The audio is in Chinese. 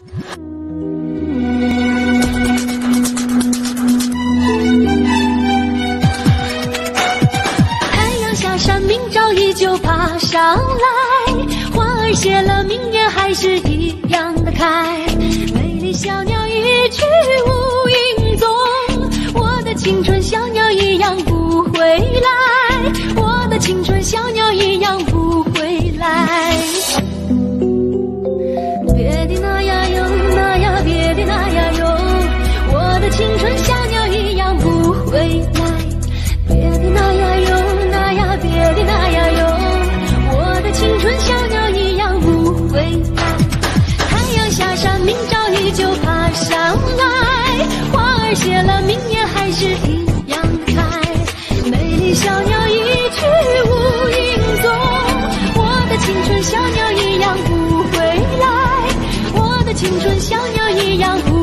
太阳下山，明朝依旧爬上来，花儿谢了，明年还是一样的开。美丽小鸟一去无影踪，我的青春小鸟一样不回来，我的青春小鸟就爬上来，花儿谢了，明年还是一样开。美丽小鸟一去无影踪，我的青春小鸟一样不回来，我的青春小鸟一样不。